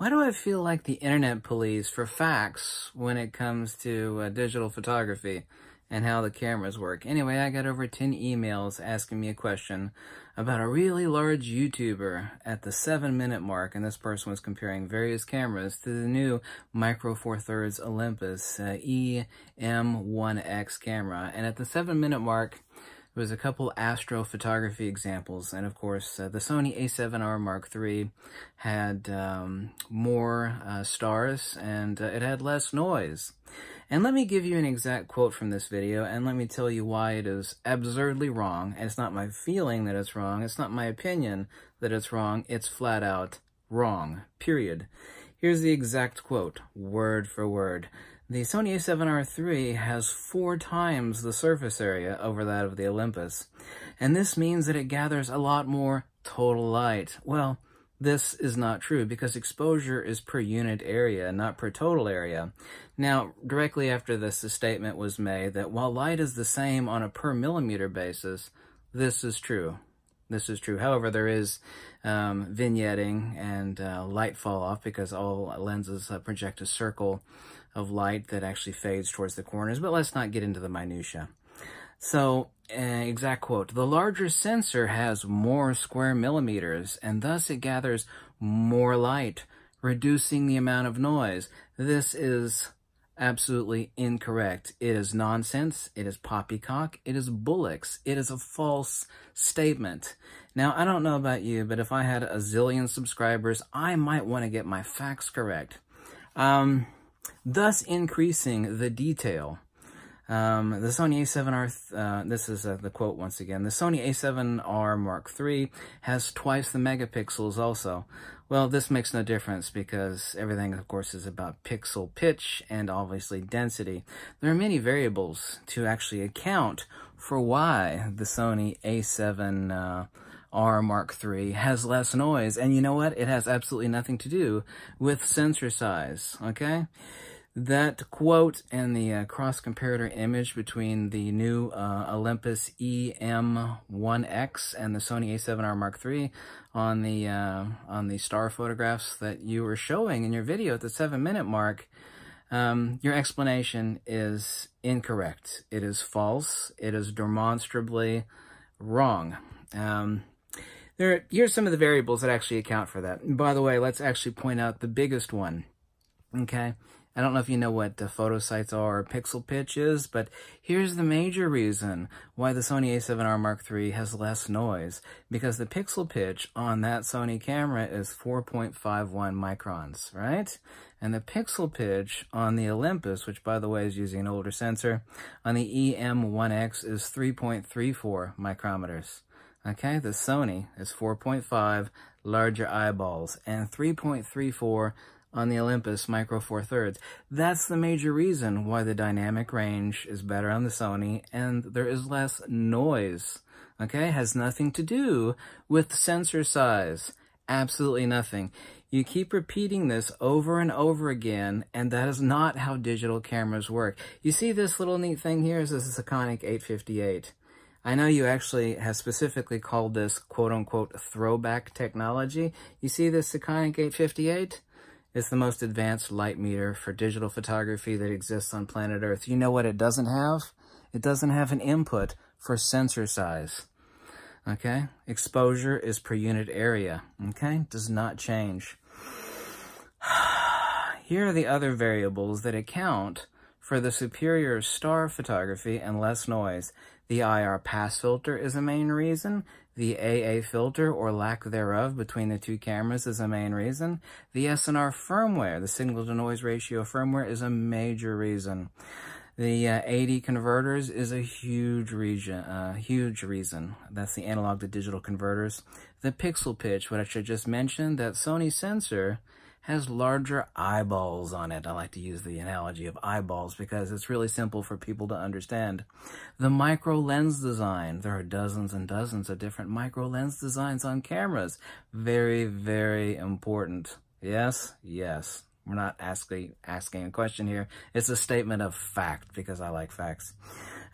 Why do I feel like the internet police for facts when it comes to uh, digital photography and how the cameras work? Anyway, I got over 10 emails asking me a question about a really large YouTuber at the seven minute mark, and this person was comparing various cameras to the new Micro Four Thirds Olympus uh, EM1X camera. And at the seven minute mark, there was a couple astrophotography examples, and of course, uh, the Sony a7R Mark III had um, more uh, stars, and uh, it had less noise. And let me give you an exact quote from this video, and let me tell you why it is absurdly wrong. And it's not my feeling that it's wrong, it's not my opinion that it's wrong, it's flat out wrong, period. Here's the exact quote, word for word. The Sony a7R III has four times the surface area over that of the Olympus, and this means that it gathers a lot more total light. Well, this is not true because exposure is per unit area, not per total area. Now, directly after this, the statement was made that while light is the same on a per millimeter basis, this is true. This is true. However, there is um, vignetting and uh, light fall off because all lenses uh, project a circle of light that actually fades towards the corners, but let's not get into the minutia. So, uh, exact quote, the larger sensor has more square millimeters, and thus it gathers more light, reducing the amount of noise. This is absolutely incorrect. It is nonsense. It is poppycock. It is bullocks. It is a false statement. Now, I don't know about you, but if I had a zillion subscribers, I might want to get my facts correct. Um, thus increasing the detail. Um, the Sony a7R, uh, this is uh, the quote once again, the Sony a7R Mark III has twice the megapixels also. Well, this makes no difference because everything, of course, is about pixel pitch and obviously density. There are many variables to actually account for why the Sony a7 uh, Mark III has less noise. And you know what? It has absolutely nothing to do with sensor size, okay? That quote and the uh, cross-comparator image between the new uh, Olympus EM1X and the Sony a7R Mark III on the uh, on the star photographs that you were showing in your video at the seven-minute mark, um, your explanation is incorrect. It is false. It is demonstrably wrong. Um, there, here's some of the variables that actually account for that. By the way, let's actually point out the biggest one. Okay, I don't know if you know what the photo sites are or pixel pitch is, but here's the major reason why the Sony a7R Mark III has less noise. Because the pixel pitch on that Sony camera is 4.51 microns, right? And the pixel pitch on the Olympus, which by the way is using an older sensor, on the EM1X is 3.34 micrometers. Okay, the Sony is 4.5 larger eyeballs and 3.34 on the Olympus Micro Four Thirds. That's the major reason why the dynamic range is better on the Sony and there is less noise. Okay, has nothing to do with sensor size. Absolutely nothing. You keep repeating this over and over again, and that is not how digital cameras work. You see this little neat thing here? This is a Sekonic 858. I know you actually have specifically called this quote-unquote throwback technology. You see this Sekonic 858? It's the most advanced light meter for digital photography that exists on planet Earth. You know what it doesn't have? It doesn't have an input for sensor size. Okay? Exposure is per unit area. Okay? Does not change. Here are the other variables that account for the superior star photography and less noise. The IR pass filter is a main reason. The AA filter, or lack thereof, between the two cameras is a main reason. The SNR firmware, the signal-to-noise ratio firmware, is a major reason. The uh, AD converters is a huge region, uh, huge reason. That's the analog to digital converters. The pixel pitch, what I should just mention, that Sony sensor has larger eyeballs on it. I like to use the analogy of eyeballs because it's really simple for people to understand. The micro lens design. There are dozens and dozens of different micro lens designs on cameras. Very, very important. Yes? Yes. We're not asking asking a question here. It's a statement of fact because I like facts.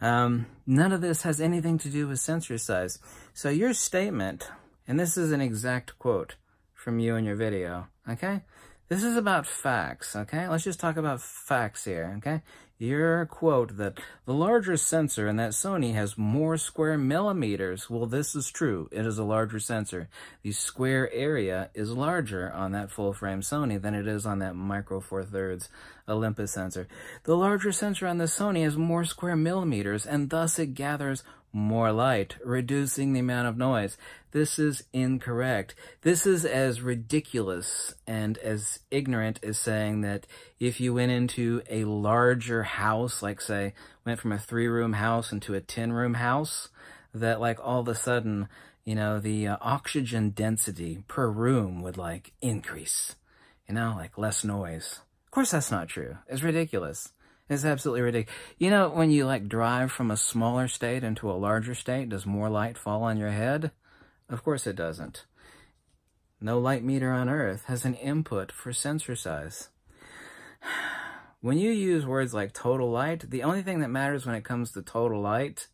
Um, none of this has anything to do with sensor size. So your statement, and this is an exact quote from you in your video, okay? This is about facts, okay? Let's just talk about facts here, okay? Your quote that the larger sensor in that Sony has more square millimeters. Well, this is true. It is a larger sensor. The square area is larger on that full-frame Sony than it is on that Micro Four Thirds Olympus sensor. The larger sensor on the Sony has more square millimeters, and thus it gathers more light, reducing the amount of noise. This is incorrect. This is as ridiculous and as ignorant as saying that if you went into a larger house, like say, went from a three-room house into a 10-room house, that like all of a sudden, you know, the uh, oxygen density per room would like increase, you know, like less noise. Of course that's not true. It's ridiculous. It's absolutely ridiculous. You know, when you like drive from a smaller state into a larger state, does more light fall on your head? Of course it doesn't. No light meter on Earth has an input for sensor size. When you use words like total light, the only thing that matters when it comes to total light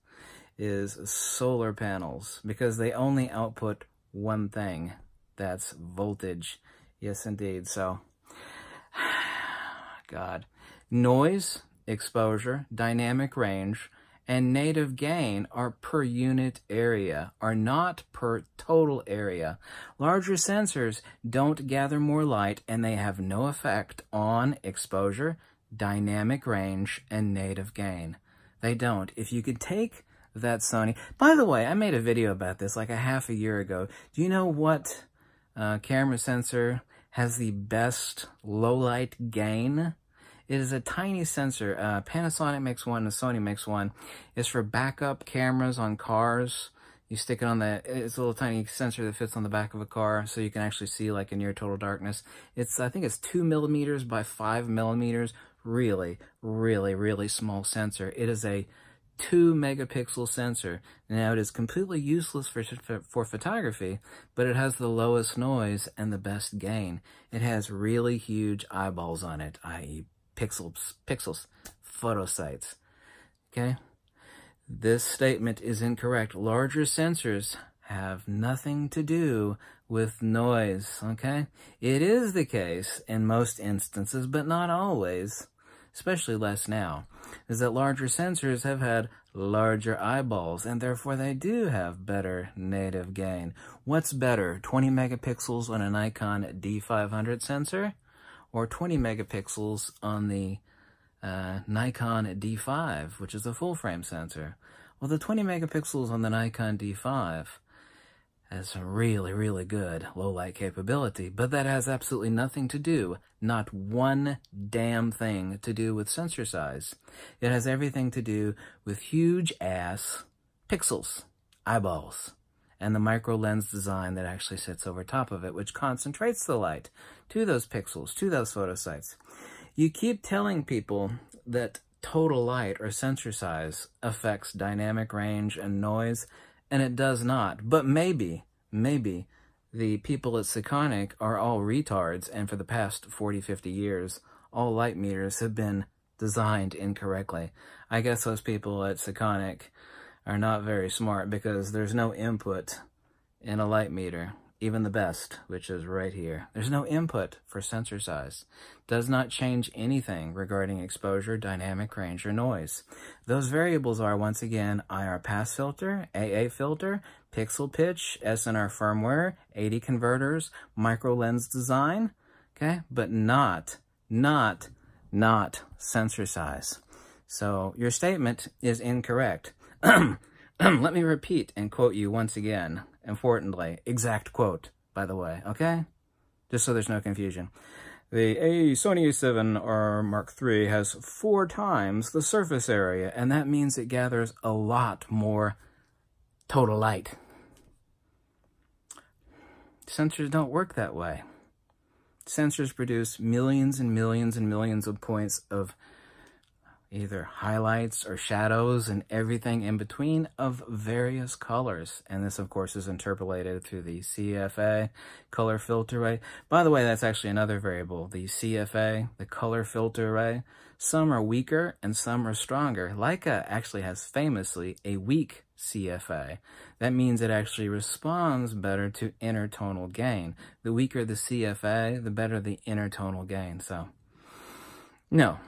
is solar panels because they only output one thing. That's voltage. Yes, indeed. So, God. Noise, exposure, dynamic range, and native gain are per unit area, are not per total area. Larger sensors don't gather more light and they have no effect on exposure, dynamic range, and native gain. They don't. If you could take that Sony... By the way, I made a video about this like a half a year ago. Do you know what uh, camera sensor has the best low light gain? It is a tiny sensor. Uh, Panasonic makes one, and Sony makes one. It's for backup cameras on cars. You stick it on the, it's a little tiny sensor that fits on the back of a car so you can actually see like in near total darkness. It's, I think it's two millimeters by five millimeters. Really, really, really small sensor. It is a 2 megapixel sensor. Now, it is completely useless for, for, photography, but it has the lowest noise and the best gain. It has really huge eyeballs on it, i.e pixels, pixels, photosites. Okay? This statement is incorrect. Larger sensors have nothing to do with noise, okay? It is the case in most instances, but not always, especially less now, is that larger sensors have had larger eyeballs, and therefore they do have better native gain. What's better, 20 megapixels on a Nikon D500 sensor or 20 megapixels on the uh, Nikon D5, which is a full-frame sensor. Well, the 20 megapixels on the Nikon D5 has really, really good low-light capability, but that has absolutely nothing to do, not one damn thing to do with sensor size. It has everything to do with huge-ass pixels, eyeballs and the micro lens design that actually sits over top of it, which concentrates the light to those pixels, to those photosites. You keep telling people that total light or sensor size affects dynamic range and noise, and it does not. But maybe, maybe, the people at Sekonic are all retards, and for the past 40, 50 years, all light meters have been designed incorrectly. I guess those people at Sekonic are not very smart because there's no input in a light meter, even the best, which is right here. There's no input for sensor size. Does not change anything regarding exposure, dynamic range, or noise. Those variables are, once again, IR pass filter, AA filter, pixel pitch, SNR firmware, AD converters, micro lens design, okay? But not, not, not sensor size. So your statement is incorrect. Let me repeat and quote you once again, importantly, exact quote, by the way, okay? Just so there's no confusion. The a Sony a7R Mark III has four times the surface area, and that means it gathers a lot more total light. Sensors don't work that way. Sensors produce millions and millions and millions of points of either highlights or shadows and everything in between of various colors. And this, of course, is interpolated through the CFA color filter array. By the way, that's actually another variable, the CFA, the color filter array. Some are weaker and some are stronger. Leica actually has famously a weak CFA. That means it actually responds better to intertonal gain. The weaker the CFA, the better the intertonal gain. So, no,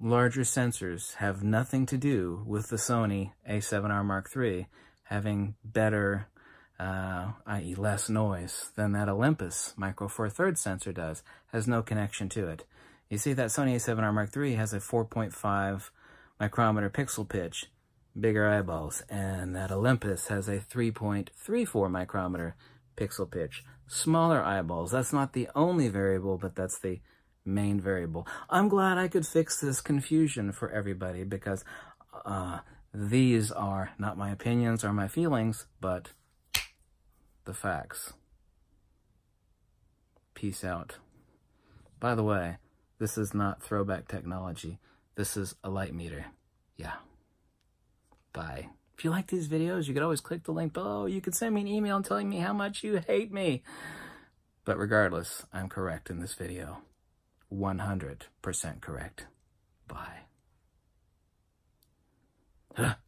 larger sensors have nothing to do with the Sony a7R Mark III having better, uh, i.e. less noise than that Olympus Micro Four Thirds sensor does. Has no connection to it. You see that Sony a7R Mark III has a 4.5 micrometer pixel pitch, bigger eyeballs, and that Olympus has a 3.34 micrometer pixel pitch, smaller eyeballs. That's not the only variable, but that's the main variable. I'm glad I could fix this confusion for everybody because uh, these are not my opinions or my feelings, but the facts. Peace out. By the way, this is not throwback technology. This is a light meter. Yeah. Bye. If you like these videos, you could always click the link below. You could send me an email telling me how much you hate me. But regardless, I'm correct in this video. 100% correct. Bye.